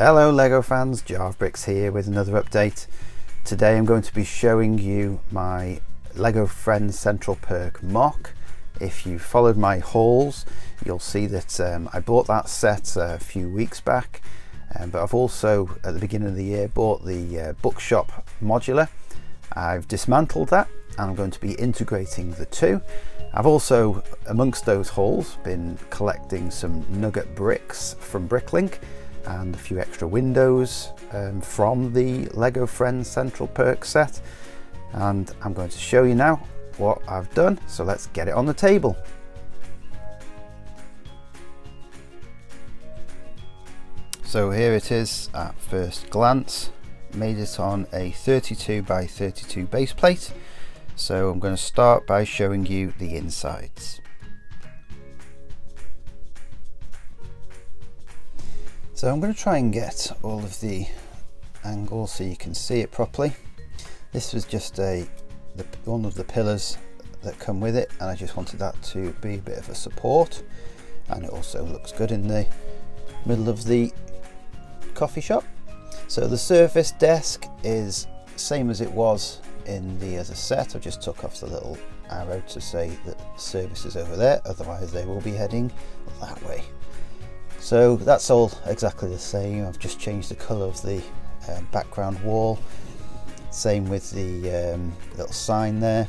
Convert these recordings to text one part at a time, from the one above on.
Hello LEGO fans, Jarvbricks here with another update. Today I'm going to be showing you my LEGO Friends Central Perk MOC. If you followed my hauls you'll see that um, I bought that set a few weeks back um, but I've also at the beginning of the year bought the uh, bookshop modular. I've dismantled that and I'm going to be integrating the two. I've also amongst those hauls been collecting some nougat bricks from Bricklink and a few extra windows um, from the Lego Friends Central Perk set and I'm going to show you now what I've done so let's get it on the table. So here it is at first glance made it on a 32 by 32 base plate so I'm going to start by showing you the insides. So I'm going to try and get all of the angles so you can see it properly. This was just a the, one of the pillars that come with it and I just wanted that to be a bit of a support and it also looks good in the middle of the coffee shop. So the surface desk is same as it was in the other set. I just took off the little arrow to say that service is over there otherwise they will be heading that way. So that's all exactly the same. I've just changed the colour of the uh, background wall. Same with the um, little sign there.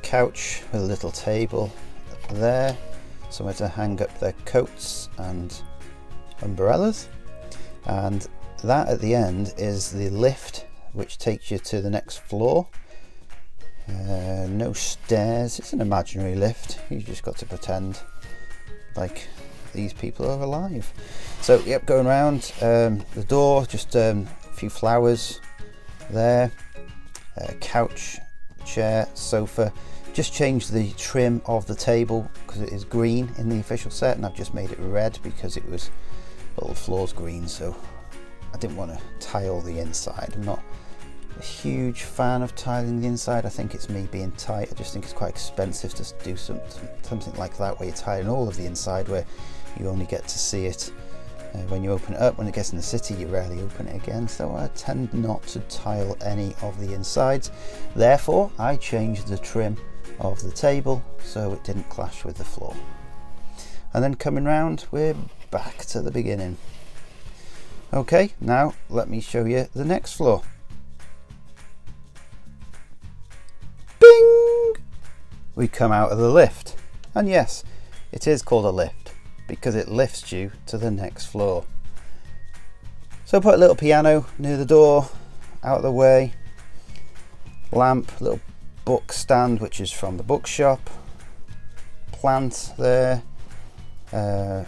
Couch with a little table there. Somewhere to hang up their coats and umbrellas. And that at the end is the lift which takes you to the next floor uh, no stairs, it's an imaginary lift. You've just got to pretend like these people are alive. So, yep, going around um, the door, just um, a few flowers there, a couch, chair, sofa. Just changed the trim of the table because it is green in the official set, and I've just made it red because it was all the floor's green. So I didn't want to tile the inside. I'm not a huge fan of tiling the inside. I think it's me being tight. I just think it's quite expensive to do some, something like that where you're tiling all of the inside where you only get to see it uh, when you open it up. When it gets in the city, you rarely open it again. So I tend not to tile any of the insides. Therefore, I changed the trim of the table so it didn't clash with the floor. And then coming round, we're back to the beginning. Okay, now let me show you the next floor. We come out of the lift. And yes, it is called a lift because it lifts you to the next floor. So put a little piano near the door, out of the way, lamp, little book stand which is from the bookshop, plant there, uh,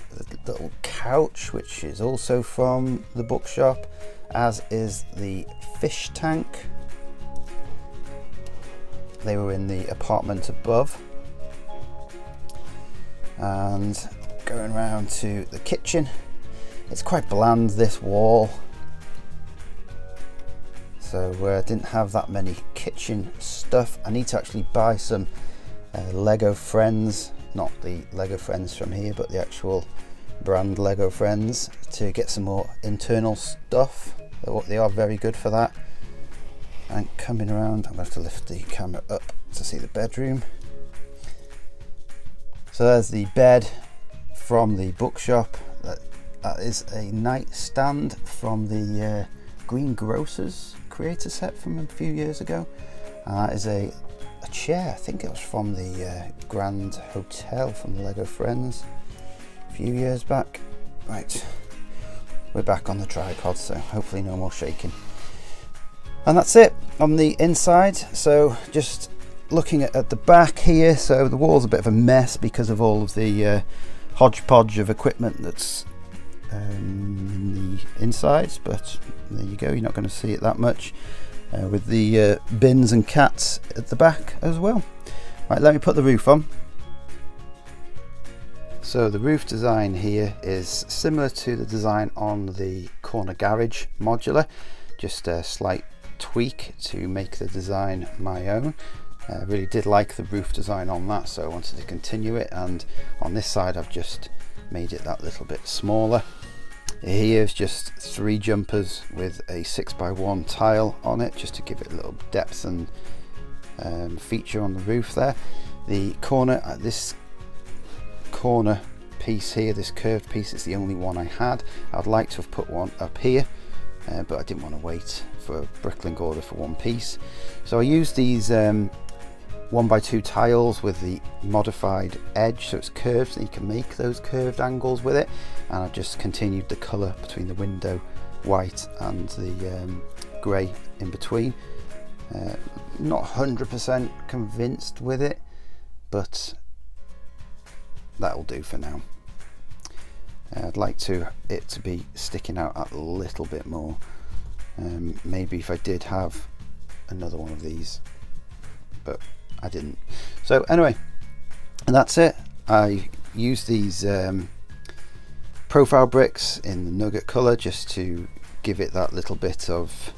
little couch which is also from the bookshop, as is the fish tank they were in the apartment above. And going around to the kitchen. It's quite bland, this wall. So I uh, didn't have that many kitchen stuff. I need to actually buy some uh, Lego Friends, not the Lego Friends from here, but the actual brand Lego Friends to get some more internal stuff. They are very good for that and coming around. I'm going to have to lift the camera up to see the bedroom. So there's the bed from the bookshop. That, that is a nightstand from the uh, Green Grocers creator set from a few years ago. Uh, is a, a chair. I think it was from the uh, Grand Hotel from the Lego Friends a few years back. Right. We're back on the tripod so hopefully no more shaking and that's it on the inside. So just looking at, the back here. So the wall's a bit of a mess because of all of the uh, hodgepodge of equipment that's um, in the insides but there you go. You're not going to see it that much uh, with the uh, bins and cats at the back as well. Right let me put the roof on. So the roof design here is similar to the design on the corner garage modular just a slight tweak to make the design my own. I really did like the roof design on that so I wanted to continue it and on this side I've just made it that little bit smaller. Here's just three jumpers with a 6x1 tile on it just to give it a little depth and um, feature on the roof there. The corner, uh, this corner piece here, this curved piece is the only one I had. I'd like to have put one up here uh, but I didn't want to wait for bricklink order for one piece. So I used these um, one by two tiles with the modified edge so it's curved so you can make those curved angles with it and I've just continued the colour between the window white and the um, grey in between. Uh, not 100% convinced with it but that'll do for now. Uh, I'd like to it to be sticking out a little bit more. Um, maybe if I did have another one of these, but I didn't. So anyway, and that's it. I used these um, profile bricks in the nougat color just to give it that little bit of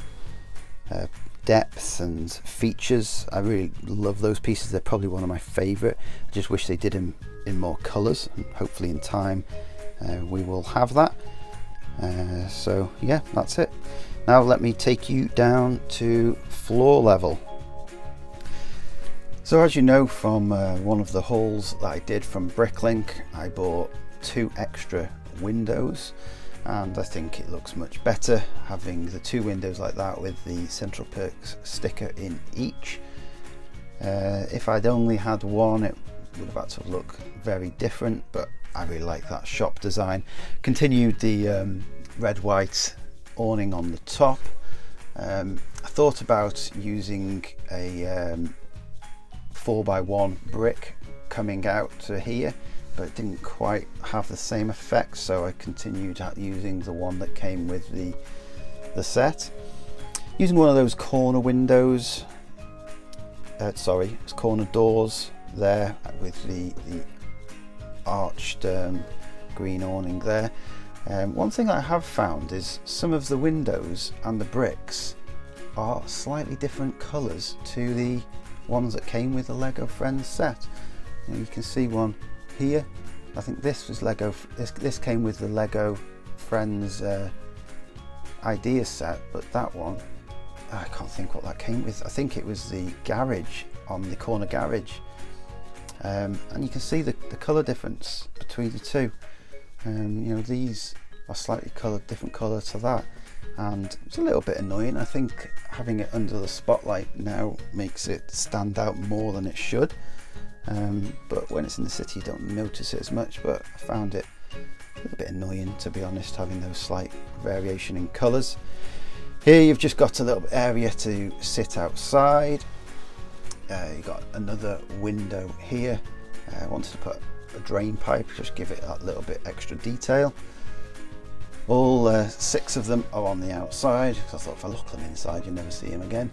uh, depth and features. I really love those pieces. They're probably one of my favorite. I just wish they did them in more colors and hopefully in time uh, we will have that. Uh, so yeah, that's it. Now let me take you down to floor level. So as you know from uh, one of the hauls that I did from Bricklink, I bought two extra windows and I think it looks much better having the two windows like that with the Central Perks sticker in each. Uh, if I'd only had one it would have had to look very different but I really like that shop design. Continued the um, red white awning on the top. Um, I thought about using a um, 4x1 brick coming out to here but it didn't quite have the same effect so I continued using the one that came with the the set using one of those corner windows uh, sorry it's corner doors there with the, the arched um, green awning there. Um, one thing I have found is some of the windows and the bricks are slightly different colours to the ones that came with the Lego Friends set. You, can see one here. I think this was Lego. This this came with the Lego Friends uh, idea set, but that one I can't think what that came with. I think it was the garage on the corner garage um, and you can see the, the colour difference between the two um, you know these are slightly coloured different colour to that and it's a little bit annoying. I think having it under the spotlight now makes it stand out more than it should. Um, but when it's in the city you don't notice it as much but I found it a little bit annoying to be honest having those slight variation in colours. Here you've just got a little area to sit outside. Uh, you got another window here. Uh, I wanted to put a drain pipe, just give it that little bit extra detail. All uh, six of them are on the outside, because I thought if I lock them inside, you never see them again.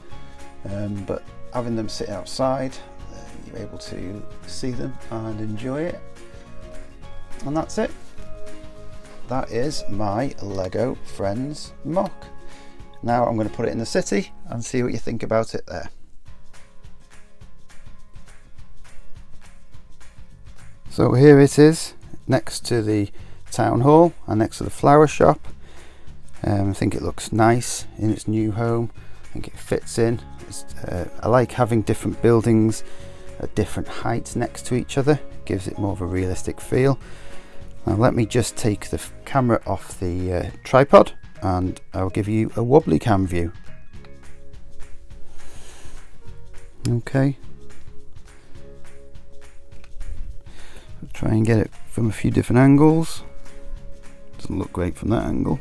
Um, but having them sit outside, uh, you're able to see them and enjoy it. And that's it. That is my Lego Friends MOC. Now I'm going to put it in the city and see what you think about it there. So here it is next to the town hall and next to the flower shop. Um, I think it looks nice in its new home. I think it fits in. Uh, I like having different buildings at different heights next to each other. It gives it more of a realistic feel. Now let me just take the camera off the uh, tripod and I'll give you a wobbly cam view. Okay, Try and get it from a few different angles. Doesn't look great from that angle.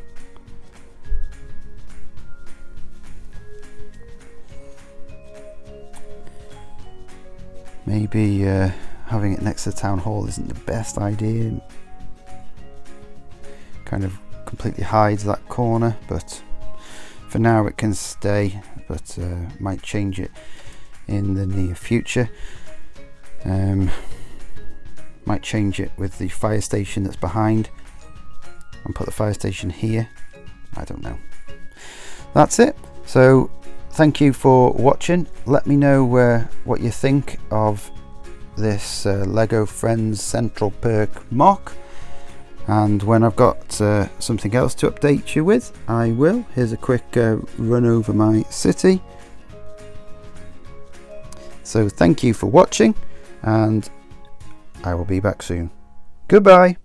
Maybe uh, having it next to the town hall isn't the best idea. Kind of completely hides that corner, but for now it can stay, but uh, might change it in the near future. Um, might change it with the fire station that's behind and put the fire station here. I don't know. That's it. So thank you for watching. Let me know uh, what you think of this uh, Lego Friends Central Perk MOC and when I've got uh, something else to update you with I will. Here's a quick uh, run over my city. So thank you for watching and I will be back soon. Goodbye.